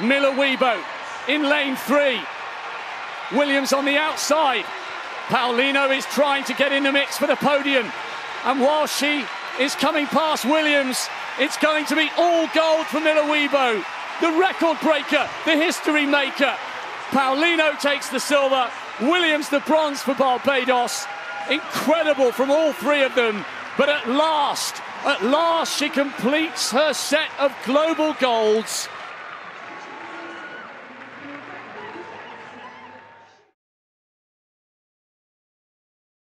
Miller Uibo in lane three. Williams on the outside. Paulino is trying to get in the mix for the podium. And while she is coming past Williams, it's going to be all gold for Miller Uibo, the record breaker, the history maker. Paulino takes the silver, Williams the bronze for Barbados. Incredible from all three of them. But at last, at last, she completes her set of global golds.